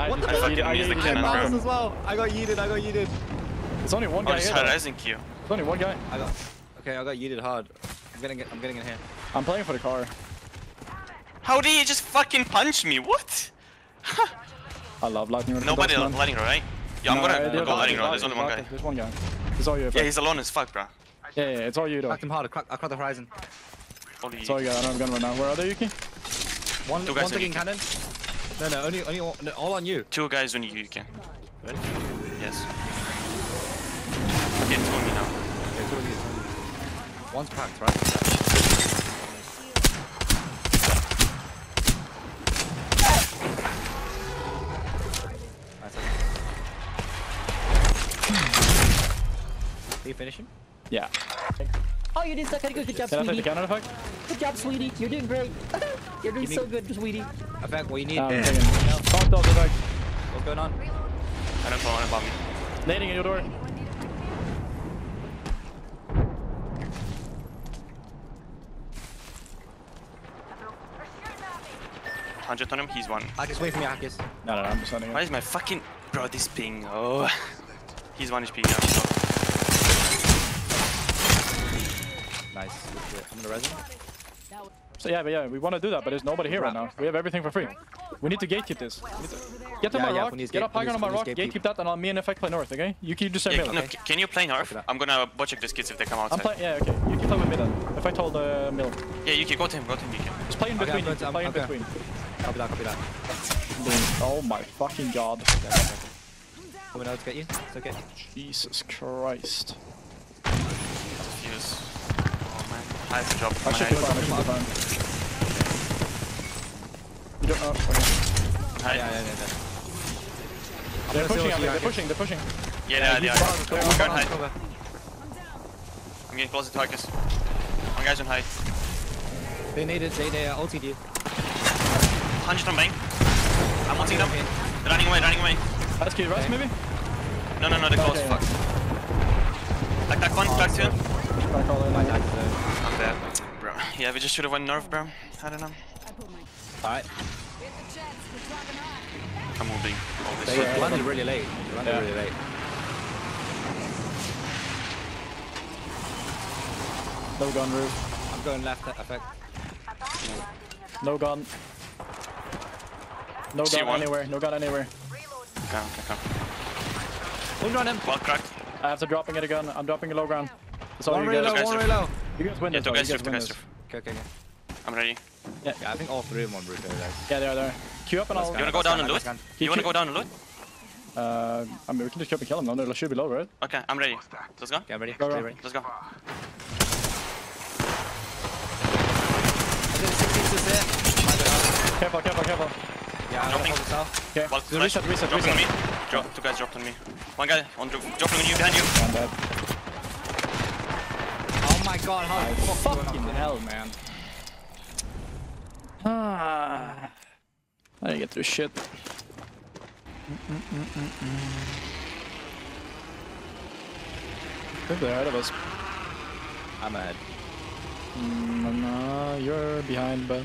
I What the fuck? yeeted. I missed the cannon. I bounced as well. I got yeeted. I got yeeted. It's only one oh, guy just here. had though. Q. It's only one guy. I got. Okay, I got yeeted hard. I'm getting it. I'm getting in here. I'm playing for the car. How did he just fucking punch me? What? I love lightning. Round Nobody Dustman. lighting, right? Yeah, I'm No, gonna go yeah, lighting round. There's only one guy. There's one guy. It's all you. Yeah, he's alone as fuck, bro. yeah, yeah, it's all you though. Cracked him hard. I cracked, I cracked the horizon. Holy. It's all you got. I don't have a gun right now. Where are they, Yuki? One, Two guys one on taking cannon. No, no, only, only, all, no, all on you. Two guys when you can. Ready? Yes. Okay, two on me now. Okay, two of you. One's packed, right? Nice. Are you finishing? Yeah. Oh, you did suck. Good, good job, Can I take the sweetie. cannon effect? Good job, sweetie. You're doing great. You're doing Give so good, sweetie. In fact, what you need. Um, What's taking. Fuck those effect. going on? I don't know about me. Nading in your door. Hundred on him. He's one. Akis, wait for me, Akis. No, no, no. I'm just sending Why is my fucking bro this ping? Oh. He's one HP. Yeah. So. Nice. I'm gonna res him. So yeah, but yeah, we want to do that, but there's nobody here right now. We have everything for free. We need to gatekeep this. To- Get to Yeah, my yeah, rock. we need to Get gate- up we high need on my rock. Gatekeep gatekeep. that, and me and Effect play north. Okay? You keep just say Yeah, middle. no, c- can you play North? I'm gonna watch check these kids if they come I'm outside. playing. Yeah, okay. You can play with me then. Effect hold uh, middle. Yeah, you can go to him. Go to him. You can. Just play in Okay, between. I'm you good, I'm- play in okay. between. Copy that, copy that. Oh my fucking god. Coming out to get you. It's okay. Jesus Christ. Oh man. I have to drop. I my should be height. fine. I should be fine. You don't know. Okay. Height. Yeah, yeah, yeah. yeah. They're pushing. They're pushing. They're pushing. Yeah, they are. They you are. far, clear, One far. guard height. I'm getting closer to Tarkus. One guy's on height. They needed, they, they are ulted you. 100 on main. I'm ulting them. They're running away, running away. Let's get rest maybe. No, no, no, they're close. Okay. Fuck. Like that one, back to him. Back all in. My dad's uh, I'm dead. Bro. Yeah, we just should have went north, bro. I don't know. Alright. I'm moving all this They shit. Uh, landed really late. They landed Yeah. really late. No gun roof. I'm going left, effect. No gun. No gun one? anywhere. No gun anywhere. Come, come, come. One on him. Well cracked. I have to dropping it again. I'm dropping a low ground. That's all One you really guys. low, one really low. You guys win Yeah, this. two guys You guys two win guys this. Okay, okay, okay. I'm ready. Yeah, yeah, I think all three of them are roof there, guys. Yeah, they are there. Queue up and I'll. You wanna go down and loot? Scan. You wanna go down and loot? Uh, I mean, we can just queue up and kill them. No, they should be low, right? Okay, I'm ready. Let's go. Okay, I'm ready. Go, go. Ready, ready. Let's go. I did 60 there. Find it out. Careful, careful, careful. Yeah, I'm Jumping. gonna hold this off. Okay. Well, So flash. reset, reset, dropping reset. on me. Drop. Two guys dropped on me. One guy on the. Dropping on you, behind you. I'm dead. Oh my god, how the fuck Fucking on? hell, man. Ah. I didn't get through shit. I think they're ahead of us. I'm ahead. Mm, no, you're behind, but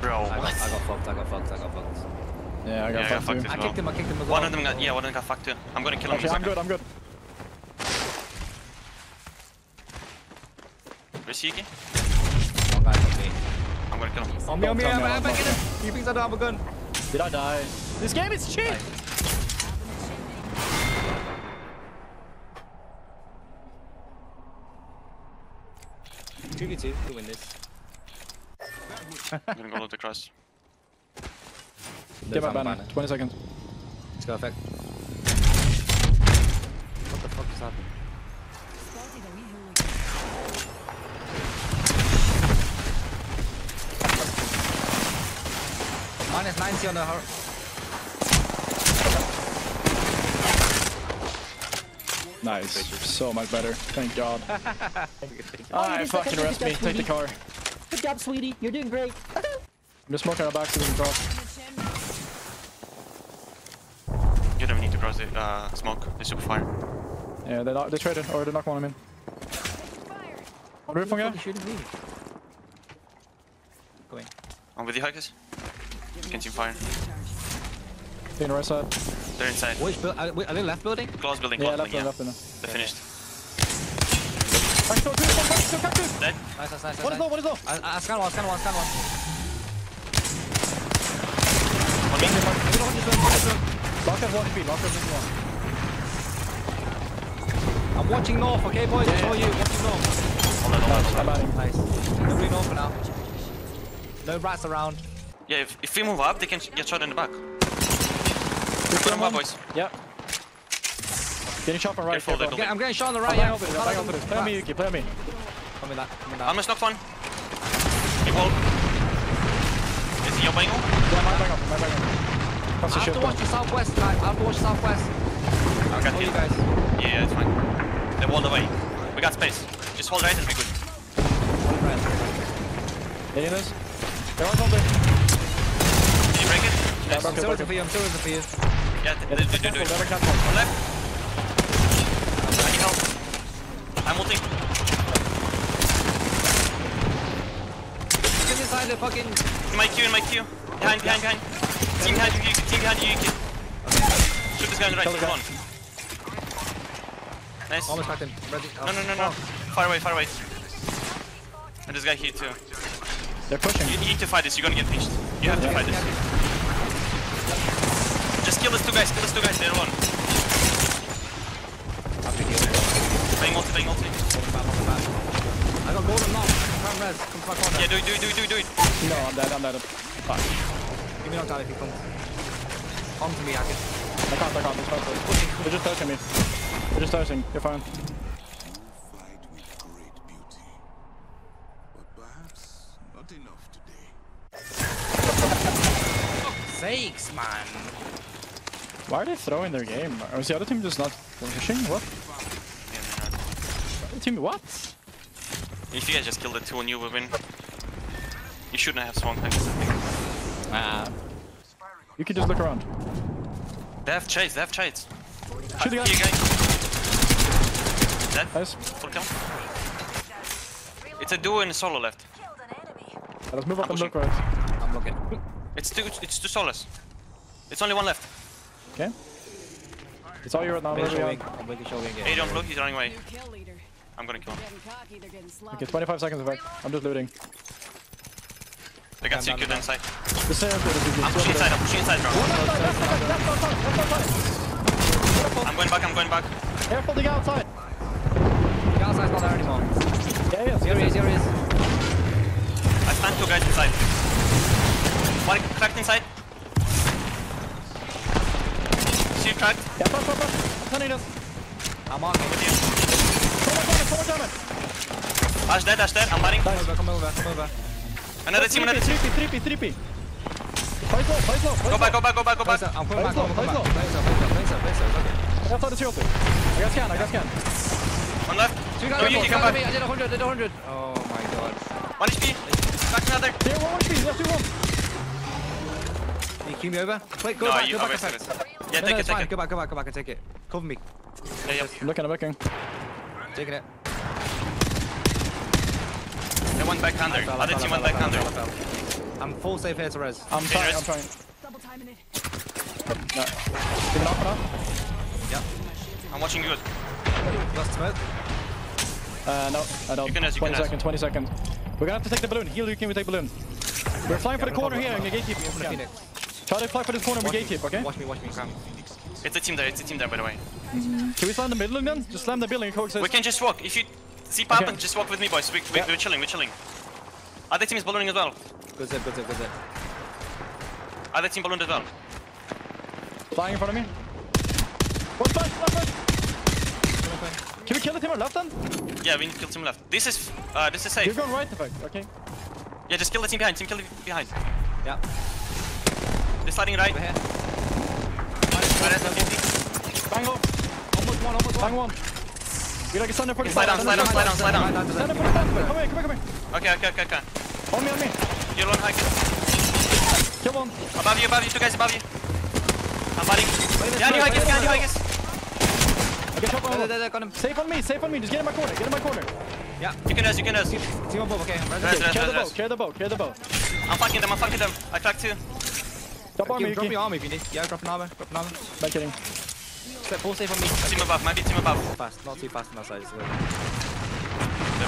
Bro, I got. I got fucked, I got fucked, I got fucked. Yeah, I got Yeah, I got fucked fucked too. as I well. kicked him, I kicked him as well. One of them got, yeah, one of them got fucked too. I'm gonna kill him Actually, in a I'm good. I'm good. Where's Yiki? One guy's on. I'm gonna kill him. On me, on me, I'm me I'm I'm back in not. He thinks I don't have a gun. Did I die? This game is cheap. Nice. Two v two, we win this. I'm gonna go loot the cross. Get There's my on banner. 20 seconds. Let's go, effect. What the fuck is happening? Minus 90 on the hor- Nice. So much better. Thank God. You I did fucking arrest me. Take the car. Good job, sweetie. You're doing great. I'm just smoking our back so we can cross. You don't need to cross the uh, smoke. They super fire. Yeah, they knock, they traded or they knocked one of them in. On roof one What guy. the fuck is shooting me? Going. I'm with you, Hikers. You can team fire. Being right side. They're inside. Which build? Are, are they left building? Close building, Yeah, close left building, one, yeah. left one. They're finished. Back to two, one, back cactus. Dead. Nice, nice, nice. What is low, what is low? I, I scan one, scan one, scan one. On me. Lock has one speed, lock has just one. I'm watching north, okay, boys? I saw you. Watching north. Hold on, hold on, hold I'm on. adding. Nice. Nobody north for now. No rats around. Yeah, if, if we move up, they can get shot in the back. Two, Put them up, boys. Yeah. Getting shot from right. Careful, careful. they're I'm getting shot on the right. I'm yeah. bang over this, I'm bang over this. Play on me, Yuki, play on me. Come in that, come in that. Almost knocked one. Big wall. Is he your bangle? Yeah, my bang up, my bang up. Comes I to have to watch the southwest, guys. I have to watch the southwest. I got you guys. Yeah, yeah, it's fine. They walled away. We got space. Just hold right and be good. Right. Hitting this. They're on something. Did you break it? Yeah, Nice. I'm still broke rooting it. for you, I'm still rooting for you. Yeah, Yeah, they, they, they do it. On left. I need help. I'm ulting. Get inside the fucking... In my queue, in my queue. Behind, behind, behind. Team behind you, Yuki. Behind you, Yuki. Shoot this guy on the right. Come on. Nice. Almost cracked him. Ready? Oh. No, no, no, no. Oh. Far away, far away. And this guy here too. They're pushing. You need to fight this. You're gonna get pinched. You have to fight this. Just kill these two guys. Kill these two guys. They're alone. Playing multi, playing multi. I got golden knock. Come res. Come my corner. Yeah, do it, do it, do it, do it. No, I'm dead, I'm dead. Fuck. Give me knockdown if you come. Come to me, I can. I can't, I can't. It's fine. They're just touching me. They're just touching. You're fine. fight with great beauty. But perhaps not enough today. Sakes, man. Why are they throwing their game? Or is the other team just not pushing? What? Yeah. The team, what? If you guys just killed the two and you will win. You shouldn't have swung like this, I think. Ah. You can just look around. They have chase, they have chase. Shoot the guy. Here, guy. Dead. Nice. Full kill. It's a duo and a solo left. Let's move up I'm and look pushing. right. I'm looking. It's two, it's two solos. It's only one left. Okay. It's all yours now. I'm Wherever you showing. are. I'm making showing again. Eight on blue, he's running away. Kill leader. I'm gonna kill him. Getting cocky, they're getting sloppy. Okay, 25 seconds effect. I'm just looting. They got Okay, I'm secured down, inside. The same as I'm pushing inside, I'm pushing inside, bro. I'm going back, I'm going back. Careful to get outside. The outside's not there anymore. Yeah, yes. Here he is, here he is. I stand two guys inside. One cracked inside. Two cracked. Yeah, push, push, push. I'm turning this. I'm on him. With you. Come on, damage, come on, damage. Ash dead, Ash dead. I'm running. Come over, come over, come over. Another team, another team. 3P, 3P, 3P. Fight low, fight low, fight Go back, go back, go back, go back. Place up, I'm coming back, Place I'm low, coming back. place Place up, place up, place up, place up, okay. I got the shield too. I got scan, I got scan. One left. Two guys, No, you you can come me. back. I did 100, I did 100. Oh my god. One HP. Back another. There, one HP, left, two, one. Can you keep me over? Wait, go No, back, you go back a obviously sec. this. No, Yeah, no, take it, it's fine. take Go it. back, go back, go back and take it. Cover me. Yeah, yeah. I'm looking, I'm looking. Taking it. They went back under. Fell, Other fell, team fell, went back fell, under. fell, fell. I'm full safe here to res. I'm Okay, trying, rest. I'm trying. Double timing it. No. Give it up for now. I'm watching good. Lost smoke. Uh, no, I don't. You can rest, you 20 can seconds, 20 seconds. We're gonna have to take the balloon. Heal, you can we take balloon. We're flying for the corner here and the gatekeep. Open the Yeah. Phoenix. Try to fly for this corner we Watch me, gatekeep, okay? Watch me, watch me, come. It's a team there, it's a team there, by the way. Can we slam the building then? Just slam the building and coexist. We can just walk. If you see Pop Okay. just walk with me, boys. We, we, Yeah. We're chilling, we're chilling. Other team is ballooning as well. Good zip, good zip, good zip. Other team ballooned as well. Flying in front of me. One flash, left flash. Can we kill the team on left then? Yeah, we need to kill the team left. This is uh, this is safe. You're going right effect, okay? Yeah, just kill the team behind. Team kill the behind. Yeah. They're sliding right. Over here. Right at 50. Bang low, Almost one, almost bang one. One. We like a stand there Slide down, slide down, slide down, slide down. Slide Stand there for the stand. Come here, come here, come here. Okay, okay, okay, okay. On me, on me. You're on high. Kill one. Above you, above you, two guys above you. I'm running. Behind you, Haggis, behind you, Haggis. I get shot by one. there, there, got him. Safe on me, safe on me. Just get in my corner, get in my corner. Yeah. You can rest, you can rest. Team on both, okay. Res, Rest, res. rest, Clear the boat, rest. clear the boat, clear the boat. I'm fucking them, I'm fucking them. I cracked two. Drop on me, Give, drop Yuki. me armor if you need. Yeah, drop an armor. Drop an armor. Back kidding. Step full safe on me. Team above, maybe team above. Fast, not too fast on that side. So They're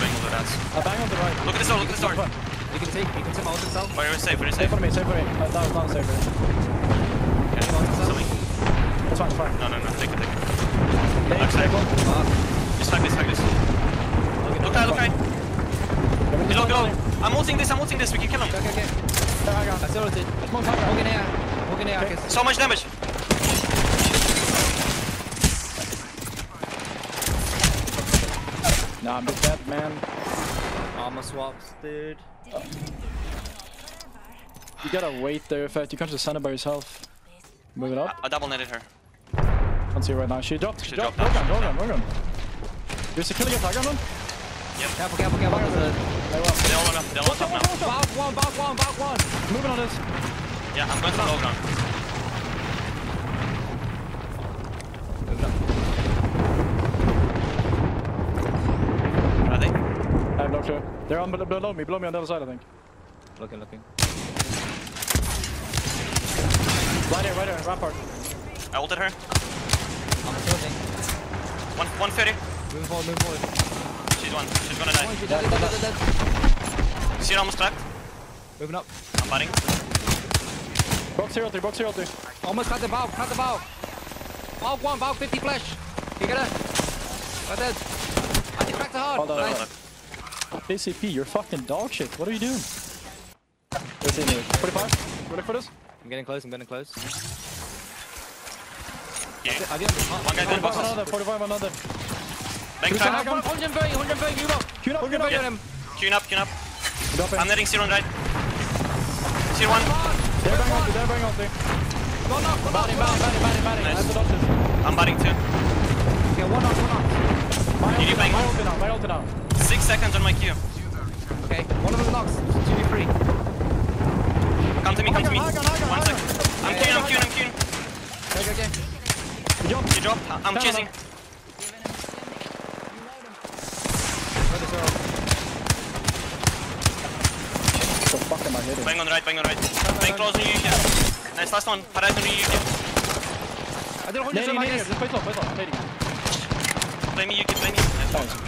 banging all their ass. I bang on the right. Look at this door, look at this door. you can take, you can take my ult himself. Where is safe, where is Safe safe? for me, safe for me. Uh, down, down, safe for me. Okay. Something. It's fine, it's fine. No, no, no, take it, take it. Thanks, Backside. table. Just hack this, hack this. Look right, look right. Below, below. I'm ulting this, I'm ulting this, we can kill him. Okay, okay. I still ulted. Come on, come on. Hook in air. Hook in air, Akis. So much damage. Nah, I'm just dead, man. Armor swaps, dude. You gotta wait there, in fact. You can't just send it by yourself. Move it up. I, I double netted her. Can't see her right now. She dropped. She, She dropped. dropped Morgan, Morgan, Morgan. There's a killing attack on them. Careful, careful, careful. There's a- Hey, well. They all on up, they all on top now. Back one, back one, back one. Moving on this. Yeah, I'm going to low ground. Where are they? I have no clue. They're on below me, below me on the other side, I think. Looking, looking. Right here, right here, rampart. I ulted her. I'm tilting. One, 130. Moving forward, moving forward. She's one. She's gonna die. Dead, dead, dead, dead, dead. She's almost cracked. Moving up. I'm batting. Box zero three, box zero three. Almost cut the valve, cut the valve. Valve one, valve 50 flash. You get it? Right dead. I just cracked the hard. Hold on, Nice. hold on. ACP, you're fucking dog shit. What are you doing? Let's in here. 45. Ready for this? I'm getting close, I'm getting close. Yeah. Are you on the top? One guy dead 45 box. another, 45 another. Bank Who's crack. that? 130, 130, you go. Queue up, queue up. 130 on him. Queuing up, queuing up. Dropping. I'm netting zero and right. Zero one. They're bang on, they're bang on. thing. No, no, one Batting, knock, batting, batting, batting, batting. I Nice. have the dodges. I'm batting two. Okay, one knock, one knock. My You ult bang now, my on. ult now, my ult now. Six seconds on my queue. Okay, one of them knocks. 2v3. Come to me, come to me. Hang on, hang on, One hang on. second. I'm queuing, I'm queuing, I'm queuing. Okay, okay, okay. You jump. You dropped. I'm No, no, chasing. Where the zero? Fuck am I hitting? Bang on the right, bang on the right. Bang close on you, you can. Nice, last one. Horizon on you, you can. I did 100 Nading, some nading, minus. just play slow, play slow, nading. Play me, you can play me. Nice.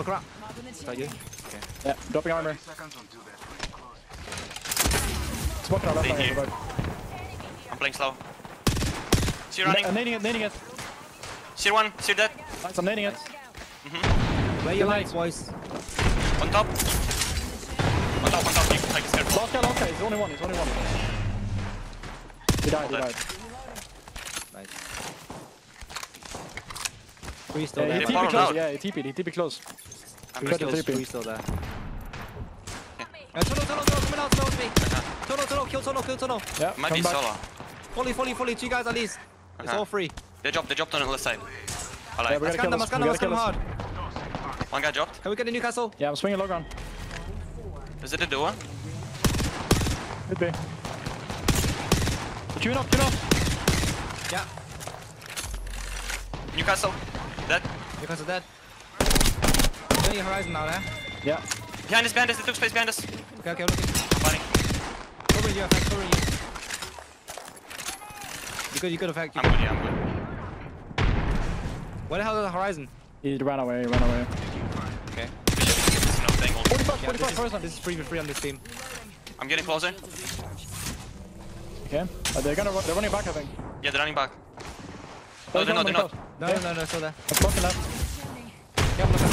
Nice. Look around. Is that you? Okay. Yeah, dropping armor. Smoking our left Stay here. I'm playing slow. She running. I'm nading it, nading it. She one, she dead. Nice, I'm nading it. Mm -hmm. Where your Good lights, boys? On top. On top, on top. You can take this careful. Last guy, last guy. He's only one, he's only one. He died, he Dead. died. Nice. Three still Yeah, there. he TP close, out. yeah, he TP'd, he TP close. I'm Three just still, Three three still there. Uh, tunnel, tunnel, tunnel, coming out towards me. Tunnel, tunnel, kill tunnel, kill tunnel. Yeah, Might come be back. solo. Fully, fully, fully, two guys at least. It's Uh-huh. all free. They dropped, they dropped on the left side. I Yeah, like. we I gotta scanned them, I scanned we them, I gotta scanned them hard. One guy dropped. Can we get a Newcastle? Yeah, I'm swinging low ground. Is it a duo? Could be. Tune up, tune up. Yeah. Newcastle. Dead. Newcastle dead. Doing your horizon now, eh? Yeah. Behind us, behind us. They took space behind us. Okay, okay, looking. I'm batting. Covering you, effect, covering you. You good, you good, effect. You I'm good. good, yeah, I'm good. Where the hell is the horizon? He ran away, he ran away. Okay. No, bang hold. 45, Yeah, 45, this, first is, this is free for free on this team. I'm getting closer. Okay. Uh, they're gonna run, they're running back, I think. Yeah, they're running back. Oh, No, they're not, they're not. No, no, no, no, still there. I'm smoking left. Yeah, I'm looking.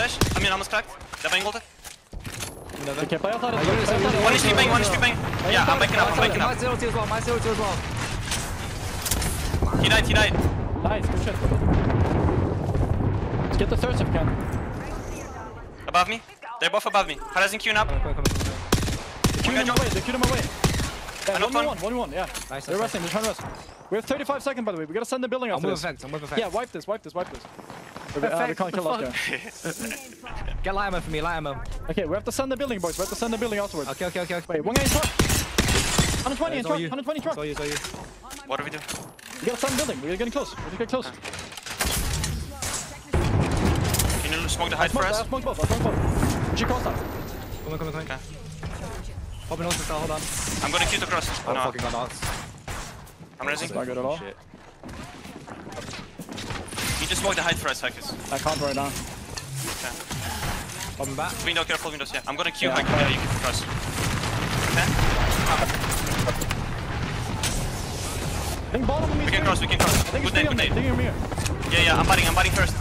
Bang flash. I mean, almost cracked. They're bang ulted. Okay, play outside. Are it, you play inside? outside it. One HP bang, one HP bang. Yeah, I'm backing up, I'm backing My up. zero two as well, my zero two as well. He died, he died. Nice, good shit. Let's get the thirst if you can. Above me. They're both above me. Horizon queuing up. They're queuing him away, they're queuing him away. Yeah, I knocked one, one. one, one, one, yeah. Nice, They're nice, resting, they're trying to rest. We have 35 seconds, by the way. We gotta send the building I'm with this. effect, I'm with effect. Yeah, wipe this, wipe this, wipe this. Okay, uh, we can't kill what us, the yeah. Get light ammo for me, light ammo. Okay, we have to send the building, boys. We have to send the building afterwards. Okay, okay, okay. okay. Wait, one guy in truck. 120 in Saw truck, you. 120 truck. Saw you, saw you. What do we do? We gotta send the building. We're getting close. We're getting close. Can you smoke the height for Smoke, I us? smoke both, I smoke both. She crossed out. Come on, come on, come on. Okay. Popping ults hold on. I'm gonna queue across. Oh, no, fucking got ults. I'm raising. Not good at all. Shit. Just smoke the height for us, Hakis. I can't right now. Popping back. Window, careful windows, yeah. I'm gonna queue Yeah. Yeah, you can cross. Okay? I think bottom of me. We can cross, we can cross. I think Good nade, good on me. nade. Three on me. Yeah, yeah, I'm biting, I'm biting first.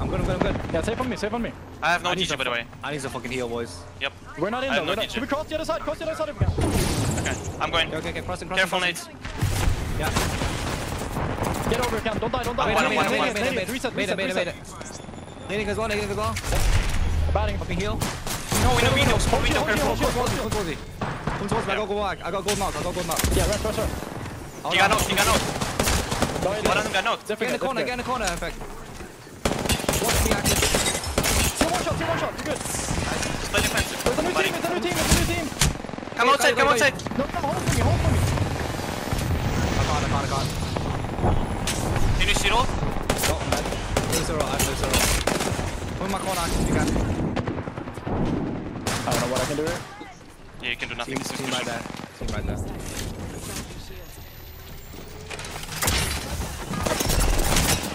I'm good, I'm good, I'm good. Yeah, safe on me. Safe on me. I have no I by the way. I need to fucking heal, boys. Yep. We're not in though. We're no not. Should we cross the other side? Cross the other side if we can. Okay, I'm going. Okay, okay, okay, crossing, crossing. Careful, crossing. Nate. Yeah. Get over, Cam. Don't die. Don't die. Wait, One, wait, one, wait, one, wait, one. Made it, made it, Reset. Reset. made it, made Reset. Nading as well, nading as well. Batting. Fucking heal. No, window, window, smoke window, Hold you, careful. Come towards me, come towards me. Come towards me, I got gold mark. I got gold mark, I got gold mark. Yeah, rest, rest, rest. He got knocked, he got knocked. No, One of them got knocked. Get in the corner, get in the corner, in fact. Watch me active. See one shot, see one shot. You're good. Just play defensive. It's a new Buddy. team, it's a new team, it's a new team. Come outside, come outside. No, come hold for me, hold for me. I can't, I can't, I can't. Can you see roll? Got him, man. No zero, I have no zero. Come in my corner, active, you can. I don't know what I can do here. Yeah, you can do nothing. Team, This is team right pushing. there. Team right there.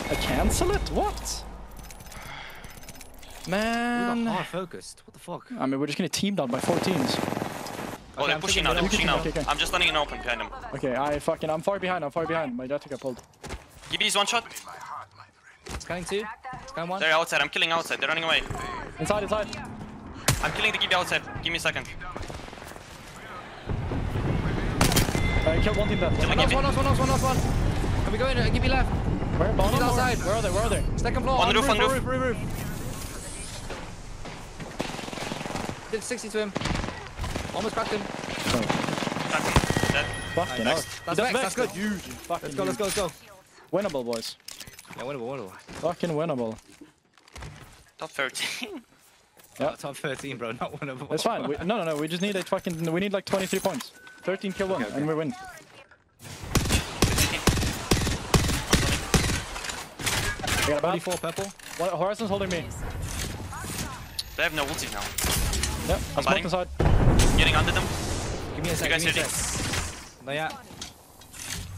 I cancel it? What? Man. We got hard focused. What the fuck? I mean, we're just gonna team down by 14s. Oh, Okay, they're I'm pushing now, they're pushing now. Okay, okay. I'm just letting it open behind them. Okay, I fucking, I'm far behind, I'm far behind. My jet got pulled. Gibby's one shot. Scanning two. Scan one. They're outside, I'm killing outside. They're running away. Inside, inside. I'm killing the Gibby outside. Give me a second. I killed one team dead. Killing One knows, Gibby. one knows, one knows, one knows, one. Can we go in? Uh, give me left. Where? Bottom? He's or- outside. Where are they? Where are they? Second floor. On the roof, on the roof, roof. roof, roof. Did 60 to him. Almost cracked him. Crack him. Dead. Fucking hell. Next. That's Vex, that's good. Huge. Let's go, let's go, let's go. Winnable, boys. Yeah, winnable, winnable. Fucking winnable. Top 13. Yeah. Top 13, bro, not winnable. It's fine. We, no, no, no. We just need a fucking. We need like 23 points. 13 kill one, Okay, okay. and we win. I got a bad. 34 purple. What, Horizon's holding me. They have no ulti now. Yep. I I'm smoked inside. Getting under them. Give me a sec, guys give me a ready? sec. Not yet.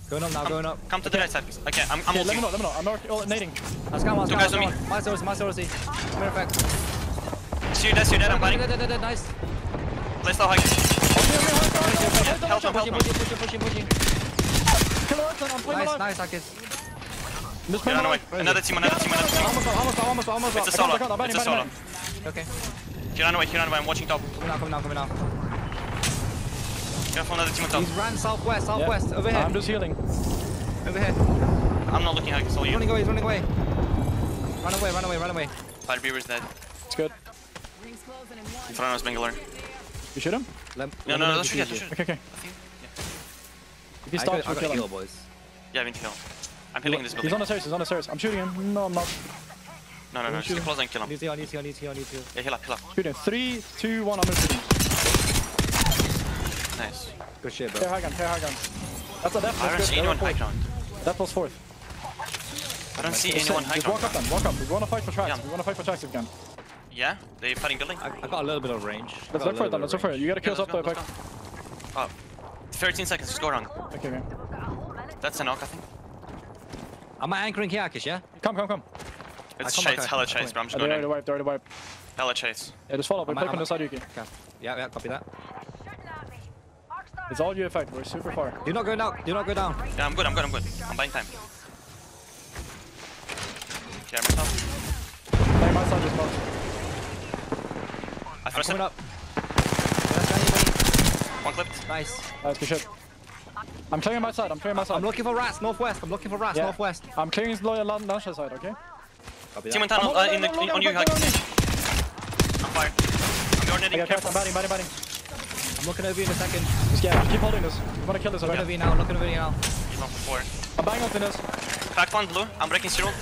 Going up now, going up. Come to the right side. Okay, I'm, I'm Okay, let me know. Let me know. I'm already- oh, nading. Let's go, let's go. Two guys on me. My source, my source. Matter of fact. See you dead, see you dead. I'm Dead, biting. dead, dead, dead, Nice. Let's start hiking. Yeah, Help him, help Pushing, him. pushing, pushing, pushing, pushing. Kill Horizon. I'm playing Nice, nice, Akis. I'm just Get playing on away. alive. Another team, another team, another team. Almost up, almost up, almost up, almost up. It's a I can't, solo. I can't. I'm It's a solo. Okay. Get on away, get on away. I'm watching top. Coming now, coming now, coming now. Careful, another team on top. He's ran southwest, Yeah. southwest. Over here. I'm just healing. Over here. I'm not looking hike, it's all He's you. running away, he's running away. Run away, run away, run away. Fire Beaver's dead. It's good. Rings closing in one. Thronos Bangalore. You shoot him? Lem- No, let no, no, let's shoot you let's shoot Okay, okay. I think, yeah. If he stops, we'll got kill heal, him. boys. Yeah, I mean to kill. I'm hitting this building. He's on the stairs. He's on the stairs. I'm shooting him. No, I'm not. No, no, no, just close and kill him. need to heal, I need to heal, I need heal, I heal. Yeah, heal up, heal up. Shooting. Three, two, one. I'm gonna shoot him. Nice. Good shit, Clear bro. high gun. Clear high gun. That's a death. I don't see anyone high ground. fourth. That was fourth. I don't see anyone say- high Just walk up ground. then. Walk up. We wanna fight for tracks. Yeah. We wanna fight for tracks if we can. Yeah, They're fighting building. I, I got a little bit of range. Let's look for it little then. Let's look for it. You gotta kill us let's up go, by let's go. Oh, 13 seconds, just go around. Okay, okay. That's a knock, I think. Am I anchoring here, Akish, yeah? Come, come, come. It's come chase, back, hella I chase, bro. I'm just They going already in. wiped. They already wiped. Hella chase. Yeah, just follow. up. We Am I- play am from I- the side, Yuki. Okay. Yeah, yeah, copy that. It's all you effect. We're super far. Do not go down, do not go down. Yeah, I'm good, I'm good, I'm good. I'm buying time. Camera's off. Hey, my side just knocked. I first Coming hit. up. Yeah, Danny, Danny. One clipped. Nice. That's good shit. I'm clearing my side. I'm clearing my side. I'm looking for rats, northwest. I'm looking for rats, Yeah. northwest. I'm clearing his lower land launcher side, okay? Copy Team in tunnel, uh, on- in the, I'm on- in, on I'm you, on- I'm on- I'm fired. I'm I coordinating, got careful. I'm batting, batting, batting. I'm looking over you in a second. Just get yeah, keep holding this. We wanna kill this, I'm Looking okay? over you now, I'm looking over you now. He's on for four. I'm banging up in this. Cracked one, blue. I'm breaking zero.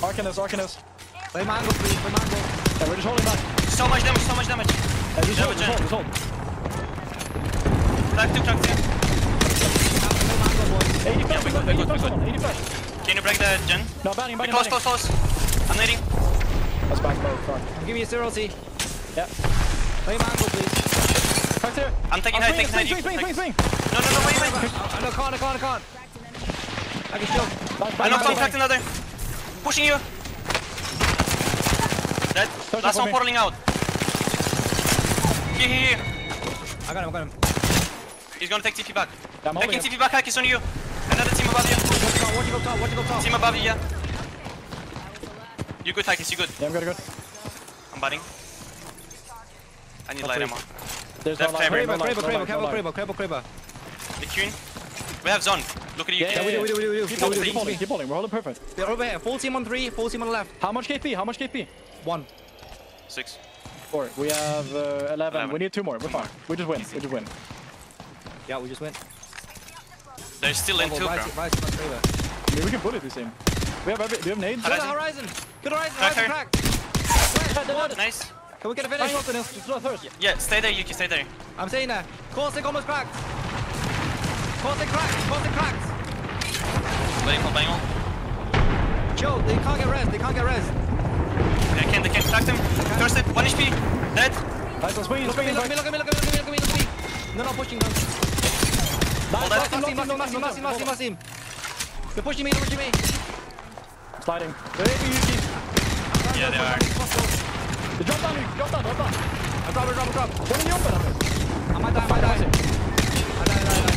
Arcing this, arcing this. Play my angle, please, play my angle. Yeah, we're just holding back. So much damage, so much damage. Yeah, just Yeah, hold, just hold, just hold. Crack two, crack two. Play angle, boys. 80 Yeah, flash, we good, 80 we good, we good. Can you break the gen? No, batting, We batting, close, batting. close, close. I'm leading. That's back low, fuck. I'm giving you zero T. Yeah. Play my angle, please. Crack's here. I'm taking Oh, height, swing, taking height. swing, swing, swing, swing, take- swing. No, no, no, wait, wait. Uh, no, can't, I can't, I can't. I can shield. I back, knocked back, cracked back. another. Pushing you. Dead. Touch Last one portaling out. Here, here, here. I got him, I got him. He's gonna take TP back. Yeah, I'm Taking. TP back, hack is on you. Another team above you. Watch it go, watch it go top, watch it go top. Team above you, yeah. You good, Hakis, you good. Yeah, I'm good, good. I'm batting. I need light ammo. There's Left no light, Kraber, no Kraber, Kraber, Kraber, Kraber. Kraber, Kraber, Kraber. The queen. We have zone. Look at you. Yeah, Yeah, we do, we do, we do, we do. Keep We holding, keep we holding, keep holding. We're holding perfect. They're over here. Full team on three, full team on the left. How much KP? How much KP? One. Six. Four. We have uh, 11. 11. We need two more. We're fine. We just win. We just win. Yeah, we just went. They're still in two, bro. We can bully this team. We have every, do you have nades? Good Horizon. horizon. Good horizon. Crack Horizon her. crack. Nice. Can we get a Bang finish? up the nails. Just do first. Yeah, stay there, Yuki, stay there. I'm saying that. Corsic almost cracked. Corsic cracked. Corsic cracked. Waiting for Bangle. Joe, they can't get res. They can't get res. They can, they can crack them. First hit, 1 HP. Dead. Nice one. Swing, Look at me, look at me, look at me, look at me, look at me, look at me, look at me. No, no, pushing them. Nice. that. Lock him, Masim, lock Masim, him, lock him, Masim, Masim, lock him. Masim, Masim. They're pushing me, they're pushing me. Sliding. Hey, Yuki. Yeah, they are. You Drop down, Drop down, drop down. I drop, I drop, I drop. One in the open, Ahmed. I might die, I might die. I die, I die, I die.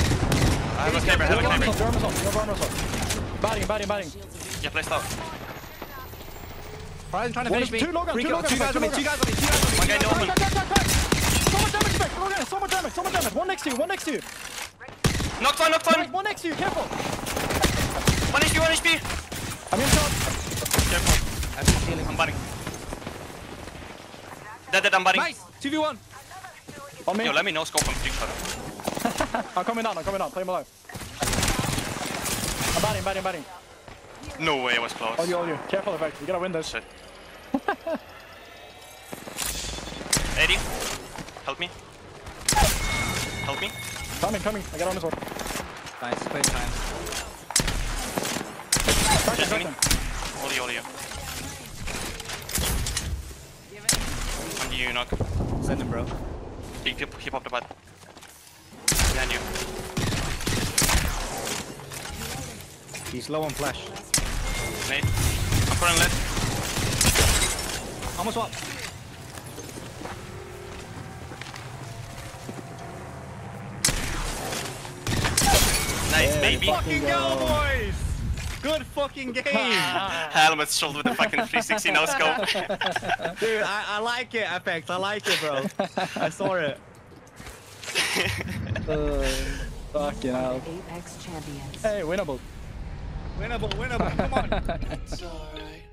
I have a Kraber, I have a Your armor's Kraber. off, your armor's off, your armor's off. Batting, batting, batting. Yeah, play stop. Horizon trying to finish me. two Logan, two Logan, Two guys on me, two guys on me, two guys on me. One guy two know guys me. Crack, crack, crack, crack. So much damage, Beck. Look at it. So much damage, so much damage. One next to you, one next to you. Knocked one, knocked one. one next to you. Careful. 1 HP, 1 HP. I'm in shot. Careful. I'm just healing. I'm batting. Dead, dead, I'm batting. Nice! 2v1. On me. Yo, let me know scope and trick shot. I'm coming down, I'm coming down. Play him alive. I'm batting, batting, batting. No way, it was close. All you, all you. Careful, effect. We gotta win this. Shit. Eddie, help me. Help me. Coming, coming. I got on this one. Nice, playing time. Crack him, Just crack me. him. All you, you. Knock. Send him, bro. People, keep up the butt. Behind you. He's low on flash. Nate. I'm left. Almost up. Nice, baby. Fucking go, boys! Good fucking game! Helmet shoulder with the fucking 360 no scope. Dude, I, I like it, Apex. I like it, bro. I saw it. Uh, fucking hell. Apex champions. Hey, winnable. Winnable, winnable. Come on. It's alright.